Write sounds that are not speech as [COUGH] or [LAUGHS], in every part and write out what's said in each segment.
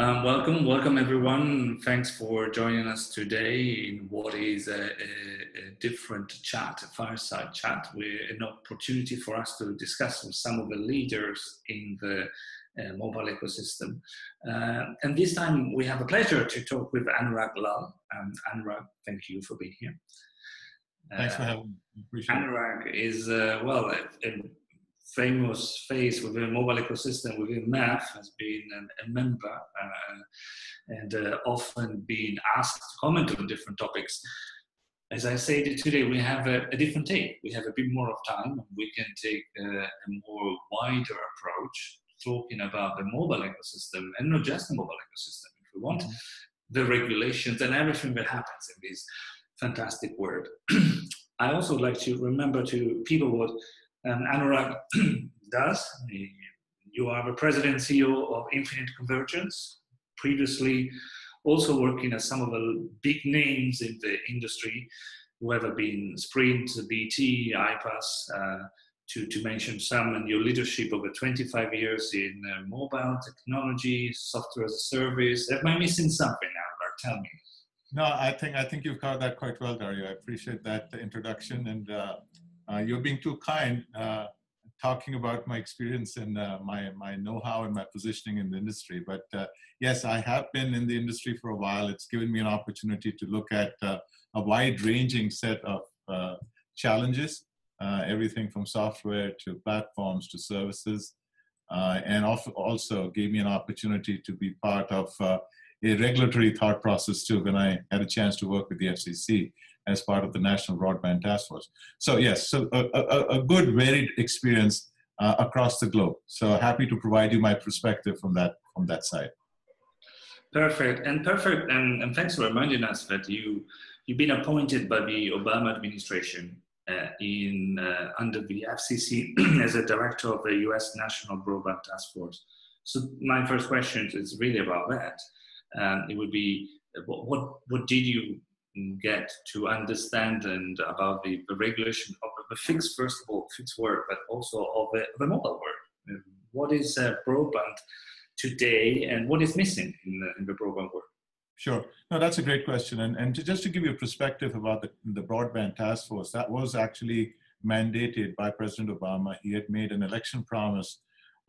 Um, welcome, welcome everyone. Thanks for joining us today in what is a, a, a, different chat, a fireside chat, with an opportunity for us to discuss with some of the leaders in the uh, mobile ecosystem. Uh, and this time we have a pleasure to talk with Anurag Lal. Um, Anurag, thank you for being here. Thanks for uh, having me. Anurag is, uh, well, a, a famous face within the mobile ecosystem within MEF has been an, a member uh, and uh, often been asked to comment on different topics. As I said today, we have a, a, different take. We have a bit more of time and we can take a, a more wider approach talking about the mobile ecosystem and not just the mobile ecosystem, if we want, mm-hmm. the regulations and everything that happens in this fantastic world. [CLEARS THROAT] I also like to remember to people what um, Anurag [CLEARS THROAT] does. You are the president and CEO of Infinite Convergence, previously also working as some of the big names in the industry, whether been Sprint, BT, iPass, uh, to, to mention some, and your leadership over 25 years in uh, mobile technology, software as a service. Am I missing something, Anurag? Tell me. No, I think I think you've covered that quite well, Dario. I appreciate that introduction, and uh, uh, you're being too kind uh, talking about my experience and uh, my, my know-how and my positioning in the industry. But uh, yes, I have been in the industry for a while. It's given me an opportunity to look at uh, a wide-ranging set of uh, challenges, everything from software to platforms to services, and also gave me an opportunity to be part of a regulatory thought process too when I had a chance to work with the FCC as part of the National Broadband Task Force. So yes, so a, a, a good varied experience uh, across the globe. So happy to provide you my perspective from that from that side. Perfect and perfect, and, and thanks for reminding us that you you've been appointed by the Obama administration uh, in uh, under the FCC [CLEARS THROAT] as a director of the U.S. National Broadband Task Force. So my first question is really about that. Um, it would be what, what what did you get to understand and about the, the regulation of the fixed, first of all, fixed work, but also of the, the mobile work. What is uh, broadband today and what is missing in the, in the broadband work? Sure. No, that's a great question. And, and to, just to give you a perspective about the, the broadband task force, that was actually mandated by President Obama. He had made an election promise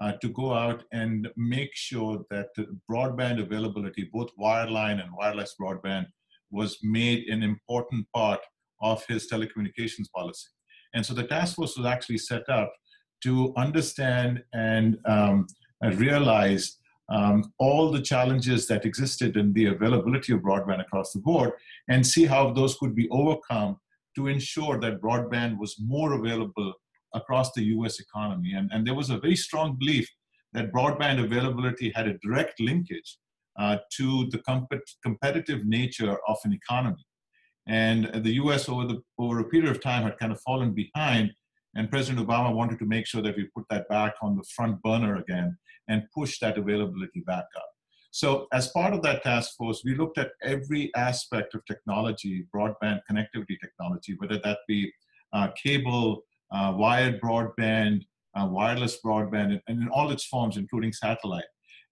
uh, to go out and make sure that broadband availability, both wireline and wireless broadband, was made an important part of his telecommunications policy. And so the task force was actually set up to understand and, um, realize um, all the challenges that existed in the availability of broadband across the board and see how those could be overcome to ensure that broadband was more available across the US economy. And, and there was a very strong belief that broadband availability had a direct linkage uh, to the competitive nature of an economy. And the US, over, the, over a period of time, had kind of fallen behind. And President Obama wanted to make sure that we put that back on the front burner again and push that availability back up. So, as part of that task force, we looked at every aspect of technology, broadband connectivity technology, whether that be uh, cable, uh, wired broadband, uh, wireless broadband, and in all its forms, including satellite.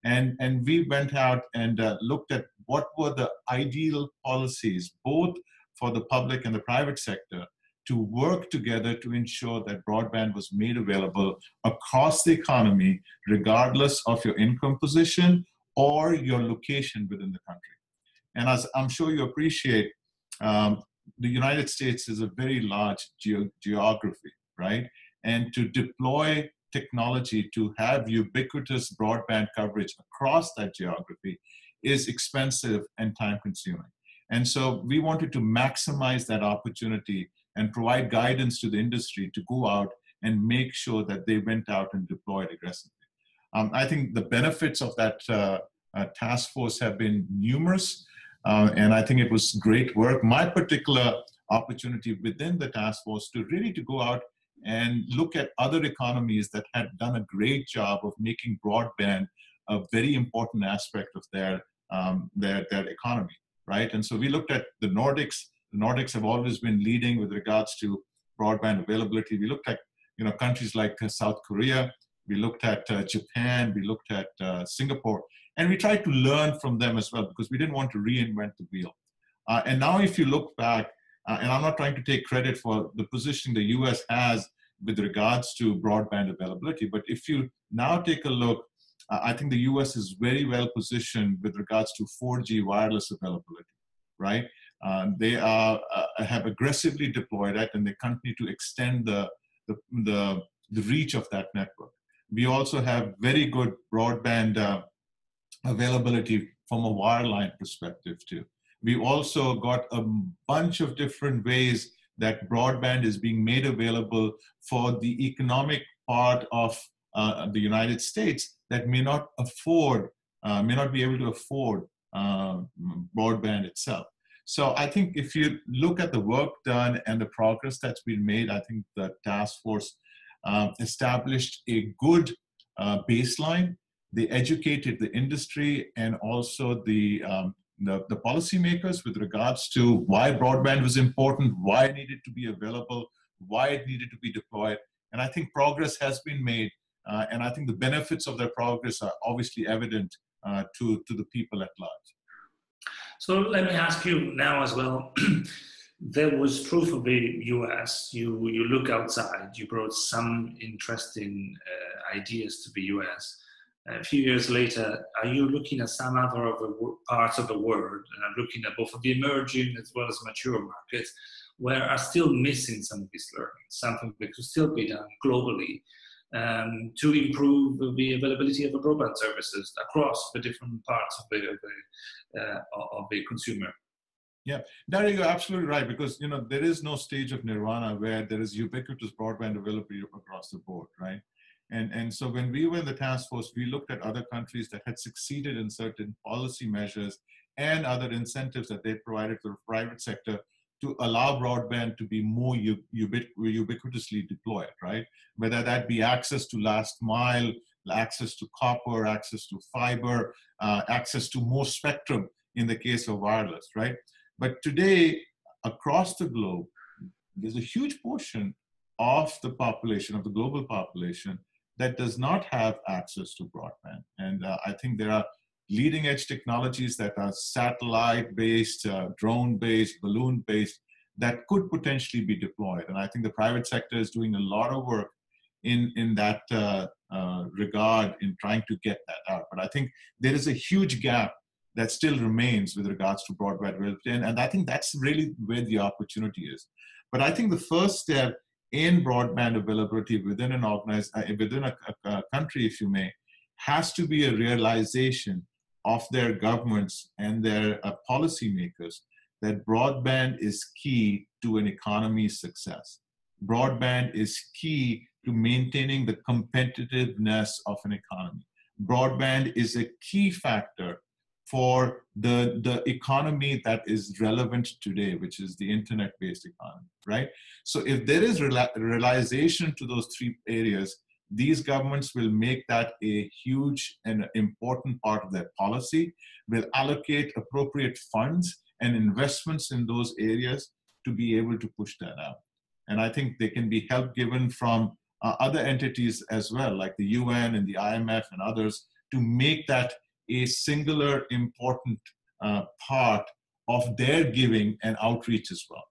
And, and we went out and uh, looked at what were the ideal policies, both for the public and the private sector, to work together to ensure that broadband was made available across the economy, regardless of your income position or your location within the country. And as I'm sure you appreciate, um, the United States is a very large ge- geography, right? And to deploy technology to have ubiquitous broadband coverage across that geography is expensive and time consuming. And so we wanted to maximize that opportunity and provide guidance to the industry to go out and make sure that they went out and deployed aggressively. Um, I think the benefits of that uh, uh, task force have been numerous, uh, and I think it was great work. My particular opportunity within the task force to really to go out and look at other economies that had done a great job of making broadband a very important aspect of their um, their their economy, right? And so we looked at the Nordics. The Nordics have always been leading with regards to broadband availability. We looked at you know countries like uh, South Korea. We looked at uh, Japan. We looked at uh, Singapore, And we tried to learn from them as well because we didn't want to reinvent the wheel. Uh, and now, if you look back, uh, and I'm not trying to take credit for the position the US has with regards to broadband availability, but if you now take a look, uh, I think the US is very well positioned with regards to 4G wireless availability, right? Uh, they are, uh, have aggressively deployed it and they continue to extend the, the, the, the reach of that network. We also have very good broadband uh, availability from a wireline perspective too. We've also got a bunch of different ways that broadband is being made available for the economic part of uh, the United States that may not afford, uh, may not be able to afford uh, broadband itself. So I think if you look at the work done and the progress that's been made, I think the task force uh, established a good uh, baseline. They educated the industry and also the um, the, the policymakers with regards to why broadband was important, why it needed to be available, why it needed to be deployed. And I think progress has been made. Uh, and I think the benefits of that progress are obviously evident uh, to, to the people at large. So let me ask you now as well. [CLEARS THROAT] there was true for the US. You, you look outside, you brought some interesting uh, ideas to the US a few years later, are you looking at some other of the parts of the world, and I'm looking at both of the emerging as well as mature markets, where are still missing some of this learning, something that could still be done globally um, to improve the availability of the broadband services across the different parts of the, of the, uh, of the consumer. Yeah, Dario, you're absolutely right because you know there is no stage of nirvana where there is ubiquitous broadband availability across the board, right? And, and so when we were in the task force, we looked at other countries that had succeeded in certain policy measures and other incentives that they provided to the private sector to allow broadband to be more ubiqu- ubiquitously deployed, right? Whether that be access to last mile, access to copper, access to fiber, uh, access to more spectrum in the case of wireless, right? But today, across the globe, there's a huge portion of the population, of the global population, that does not have access to broadband. And uh, I think there are leading edge technologies that are satellite based, uh, drone based, balloon based that could potentially be deployed. And I think the private sector is doing a lot of work in, in that uh, uh regard in trying to get that out. But I think there is a huge gap that still remains with regards to broadband. And, and I think that's really where the opportunity is. But I think the first step in broadband availability within an organized uh, within a, a, a, country if you may has to be a realization of their governments and their uh, policymakers that broadband is key to an economy's success. Broadband is key to maintaining the competitiveness of an economy. Broadband is a key factor for the, the economy that is relevant today, which is the internet based economy, right? So, if there is realization to those three areas, these governments will make that a huge and important part of their policy, will allocate appropriate funds and investments in those areas to be able to push that out. And I think there can be help given from uh, other entities as well, like the UN and the IMF and others, to make that a singular important uh, part of their giving and outreach as well.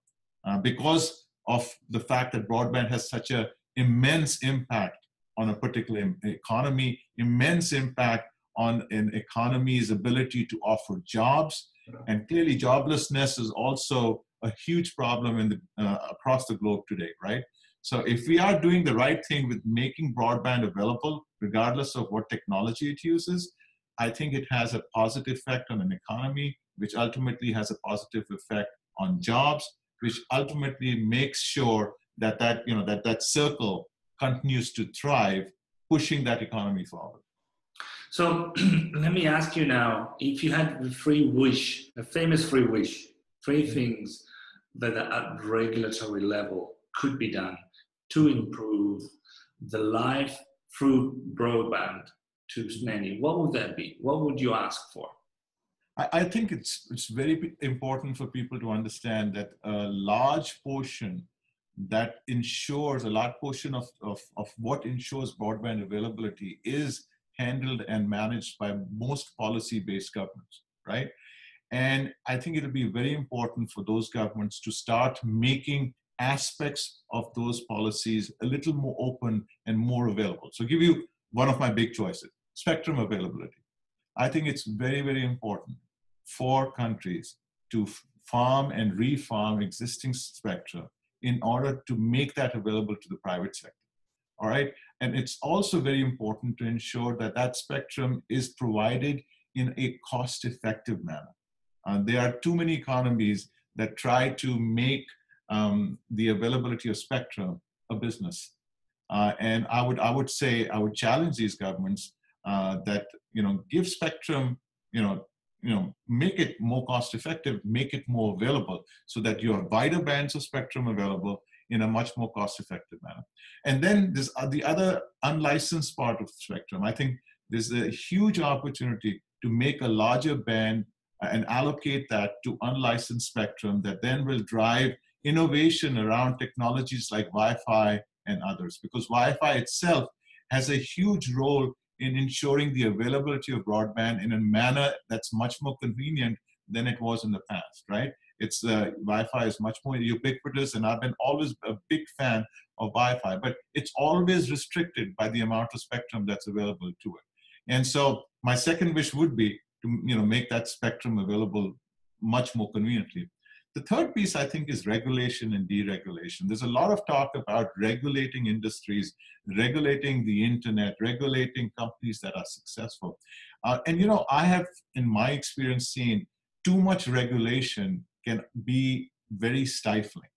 Uh, because of the fact that broadband has such an immense impact on a particular economy, immense impact on an economy's ability to offer jobs. And clearly, joblessness is also a huge problem in the, uh, across the globe today, right? So, if we are doing the right thing with making broadband available, regardless of what technology it uses, I think it has a positive effect on an economy, which ultimately has a positive effect on jobs, which ultimately makes sure that that you know that that circle continues to thrive, pushing that economy forward. So [CLEARS THROAT] let me ask you now: if you had the free wish, a famous free wish, three mm-hmm. things that at regulatory level could be done to improve the life through broadband to many, what would that be? What would you ask for? I, think it's it's very important for people to understand that a large portion that ensures a large portion of, of, of what ensures broadband availability is handled and managed by most policy-based governments, right? And I think it'll be very important for those governments to start making aspects of those policies a little more open and more available. So, I'll give you one of my big choices spectrum availability. I think it's very, very important for countries to farm and refarm existing spectrum in order to make that available to the private sector. All right. And it's also very important to ensure that that spectrum is provided in a cost effective manner. Uh, there are too many economies that try to make um, the availability of spectrum a business. Uh, and I would, I would say, I would challenge these governments uh, that you know give spectrum, you know, you know, make it more cost effective, make it more available, so that you have wider bands of spectrum available in a much more cost effective manner. And then there's uh, the other unlicensed part of spectrum. I think there's a huge opportunity to make a larger band and allocate that to unlicensed spectrum that then will drive innovation around technologies like Wi-Fi and others. Because Wi-Fi itself has a huge role in ensuring the availability of broadband in a manner that's much more convenient than it was in the past, right? It's uh, Wi-Fi is much more ubiquitous, and I've been always a big fan of Wi-Fi, but it's always restricted by the amount of spectrum that's available to it. And so, my second wish would be to you know make that spectrum available much more conveniently. The third piece, I think, is regulation and deregulation. There's a lot of talk about regulating industries, regulating the internet, regulating companies that are successful. Uh, and, you know, I have, in my experience, seen too much regulation can be very stifling,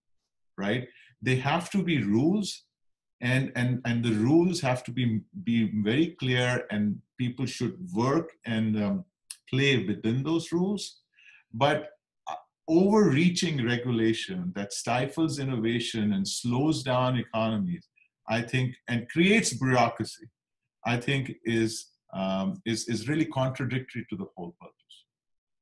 right? They have to be rules, and, and, and the rules have to be, be very clear, and people should work and um, play within those rules. But overreaching regulation that stifles innovation and slows down economies, I think, and creates bureaucracy, I think is, um, is, is really contradictory to the whole purpose.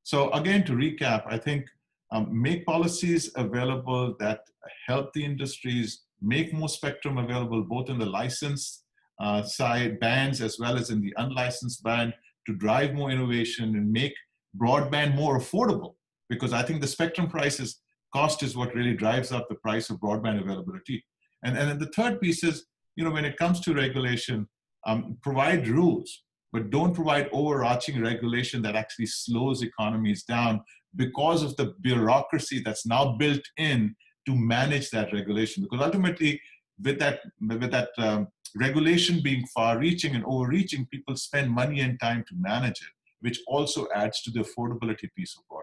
So again, to recap, I think um, make policies available that help the industries, make more spectrum available both in the licensed uh, side bands as well as in the unlicensed band to drive more innovation and make broadband more affordable because I think the spectrum prices cost is what really drives up the price of broadband availability. And, and then the third piece is, you know, when it comes to regulation, um, provide rules, but don't provide overarching regulation that actually slows economies down because of the bureaucracy that's now built in to manage that regulation. Because ultimately, with that, with that um, regulation being far-reaching and overreaching, people spend money and time to manage it, which also adds to the affordability piece of broadband.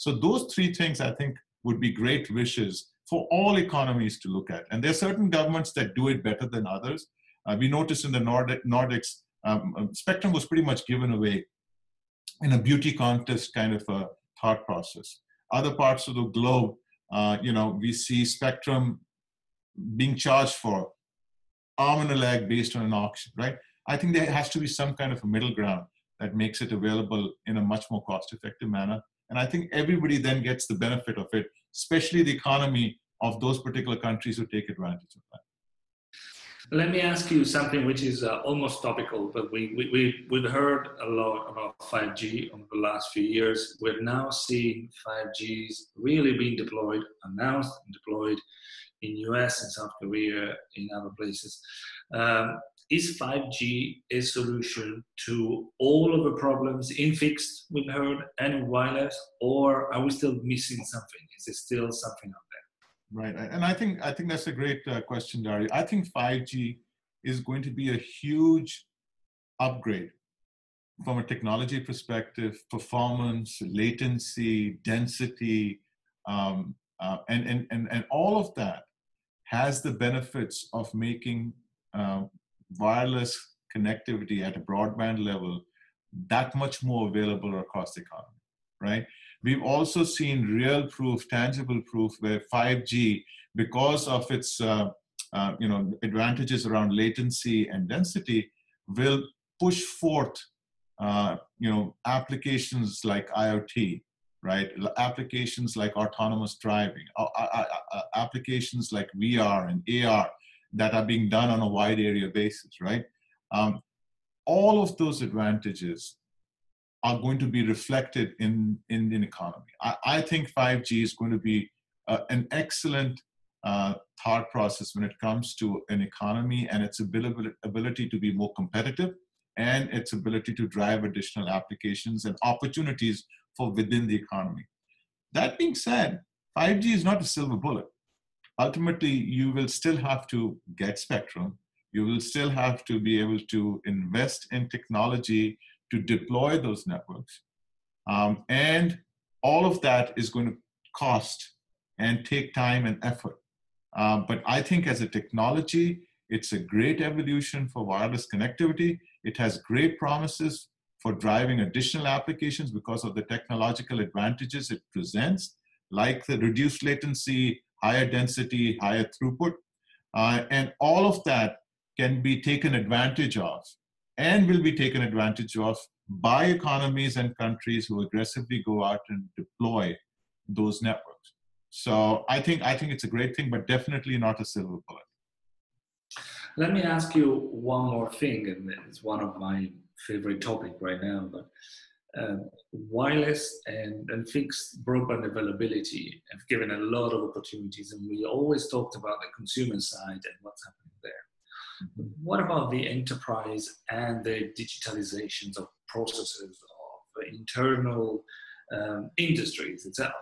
So those three things I think would be great wishes for all economies to look at. And there are certain governments that do it better than others. Uh, we noticed in the Nordic, Nordics, um, um, spectrum was pretty much given away in a beauty contest kind of a thought process. Other parts of the globe, uh, you know, we see spectrum being charged for arm and a leg based on an auction, right? I think there has to be some kind of a middle ground that makes it available in a much more cost effective manner and I think everybody then gets the benefit of it, especially the economy of those particular countries who take advantage of that. Let me ask you something which is uh, almost topical, but we, we, we, we've heard a lot about 5G over the last few years. We're now seeing 5Gs really being deployed, announced and deployed in US and South Korea, in other places. Um, is 5G a solution to all of the problems in fixed, we've heard, and wireless, or are we still missing something? Is there still something out there? Right, and I think I think that's a great uh, question, Dario. I think 5G is going to be a huge upgrade from a technology perspective, performance, latency, density, um, uh, and, and, and, and all of that has the benefits of making uh, wireless connectivity at a broadband level that much more available across the economy, right? We've also seen real proof, tangible proof, where 5G, because of its uh, uh, you know advantages around latency and density, will push forth uh, you know applications like IoT, right? Applications like autonomous driving, uh, uh, uh, applications like VR and AR that are being done on a wide area basis, right? Um, all of those advantages are going to be reflected in, in the economy. I, I think 5G is going to be uh, an excellent uh, thought process when it comes to an economy and its ability, ability to be more competitive and its ability to drive additional applications and opportunities for within the economy. That being said, 5G is not a silver bullet. Ultimately, you will still have to get spectrum. You will still have to be able to invest in technology to deploy those networks. Um, and all of that is going to cost and take time and effort. Um, but I think as a technology, it's a great evolution for wireless connectivity. It has great promises for driving additional applications because of the technological advantages it presents, like the reduced latency, higher density, higher throughput. Uh, and all of that can be taken advantage of and will be taken advantage of by economies and countries who aggressively go out and deploy those networks. So I think I think it's a great thing, but definitely not a silver bullet. Let me ask you one more thing, and it's one of my favorite topic right now. But uh, wireless and, and fixed broadband availability have given a lot of opportunities, and we always talked about the consumer side and what's happening there. What about the enterprise and the digitalizations of processes of internal um, industries itself?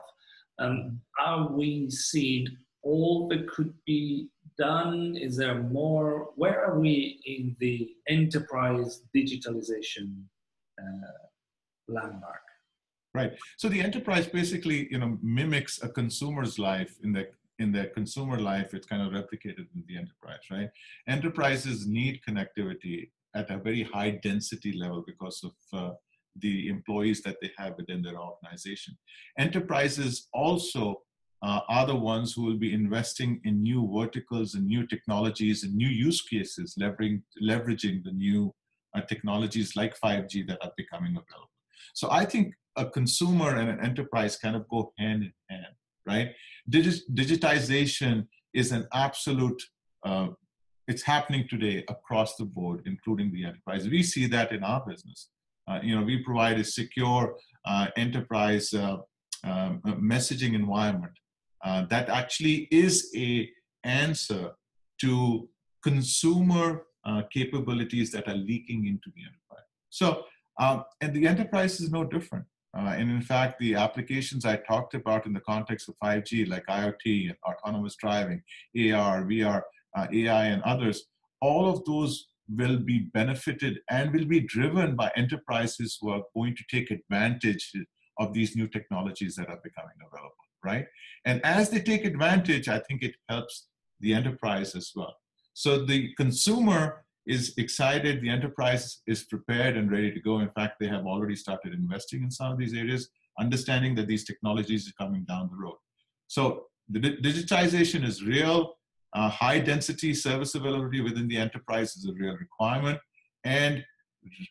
Um, are we seeing all that could be done? Is there more? Where are we in the enterprise digitalization uh, landmark? Right. So the enterprise basically, you know, mimics a consumer's life in the in their consumer life. It's kind of replicated in the enterprise, right? Enterprises need connectivity at a very high density level because of uh, the employees that they have within their organization. Enterprises also uh, are the ones who will be investing in new verticals and new technologies and new use cases, leveraging, leveraging the new uh, technologies like 5G that are becoming available. So I think a consumer and an enterprise kind of go hand in hand, right? Digi- digitization is an absolute, uh, it's happening today across the board, including the enterprise. We see that in our business. Uh, you know, we provide a secure uh, enterprise uh, um, messaging environment uh, that actually is a answer to consumer uh, capabilities that are leaking into the enterprise. So, um, and the enterprise is no different. Uh, and in fact, the applications I talked about in the context of 5G, like IoT, autonomous driving, AR, VR, uh, AI, and others, all of those will be benefited and will be driven by enterprises who are going to take advantage of these new technologies that are becoming available right? And as they take advantage, I think it helps the enterprise as well. So the consumer is excited, the enterprise is prepared and ready to go. In fact, they have already started investing in some of these areas, understanding that these technologies are coming down the road. So the digitization is real. Uh, high density service availability within the enterprise is a real requirement. And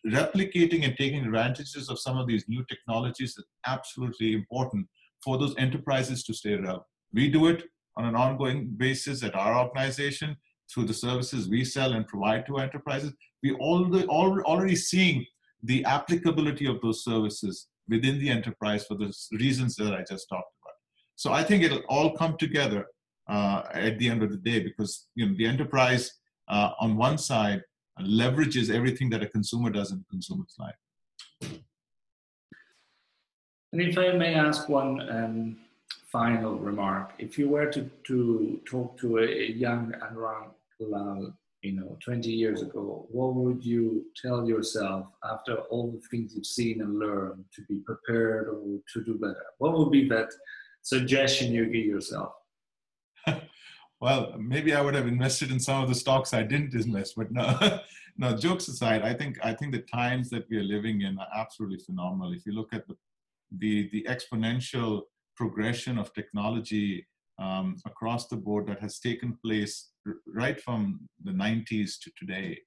replicating and taking advantages of some of these new technologies is absolutely important for those enterprises to stay relevant. We do it on an ongoing basis at our organization through the services we sell and provide to enterprises. We already, already seeing the applicability of those services within the enterprise for the reasons that I just talked about. So I think it'll all come together uh, at the end of the day because you know the enterprise uh, on one side leverages everything that a consumer does in the consumer's life. And if I may ask one um, final remark, if you were to, to talk to a, a young Anurag Um, you know, 20 years ago, what would you tell yourself after all the things you've seen and learned to be prepared or to do better? What would be that suggestion you give yourself? [LAUGHS] well, maybe I would have invested in some of the stocks I didn't invest, but no, [LAUGHS] no. Jokes aside, I think I think the times that we are living in are absolutely phenomenal. If you look at the the, the exponential progression of technology um, across the board that has taken place right from the 90s to today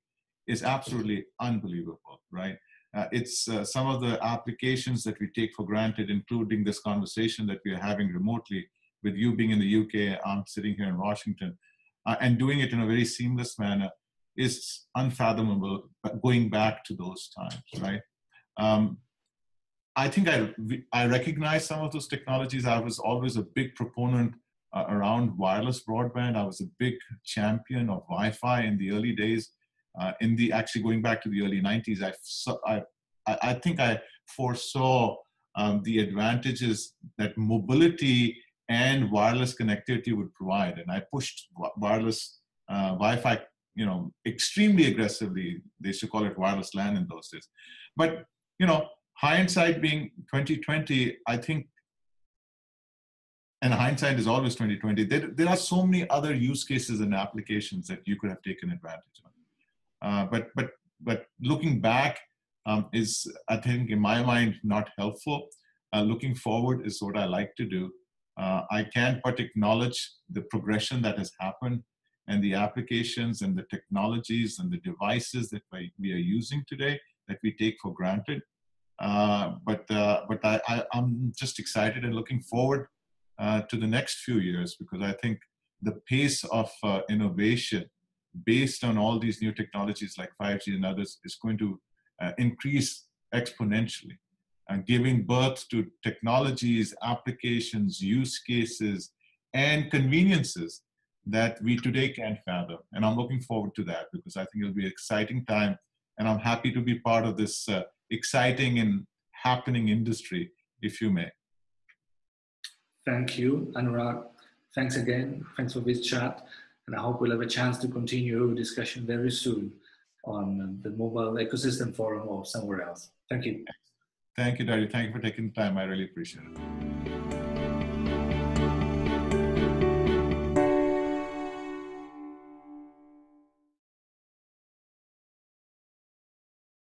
is absolutely unbelievable, right? Uh, it's uh, some of the applications that we take for granted, including this conversation that we are having remotely with you being in the UK, I'm sitting here in Washington, uh, and doing it in a very seamless manner is unfathomable going back to those times, right? Um, I think I, I recognize some of those technologies. I was always a big proponent uh, around wireless broadband. I was a big champion of Wi-Fi in the early days. Uh, in the actually going back to the early 90s, I, I, I think I foresaw um, the advantages that mobility and wireless connectivity would provide, and I pushed wireless uh, Wi-Fi, you know, extremely aggressively. They used to call it wireless LAN in those days. But you know, hindsight being 2020, I think and hindsight is always 2020 there, there are so many other use cases and applications that you could have taken advantage of. Uh, but but but looking back um, is i think in my mind not helpful. Uh, looking forward is what i like to do. Uh, i can't but acknowledge the progression that has happened and the applications and the technologies and the devices that we are using today that we take for granted. Uh, but uh, but I, I, i'm just excited and looking forward uh, to the next few years because I think the pace of uh, innovation based on all these new technologies like 5G and others is going to uh, increase exponentially and giving birth to technologies, applications, use cases, and conveniences that we today can't fathom. And I'm looking forward to that because I think it'll be an exciting time. And I'm happy to be part of this uh, exciting and happening industry, if you may. Thank you, Anurag. Thanks again. Thanks for this chat. And I hope we'll have a chance to continue our discussion very soon on the Mobile Ecosystem Forum or somewhere else. Thank you. Thank you, Dario. Thank you for taking the time. I really appreciate it.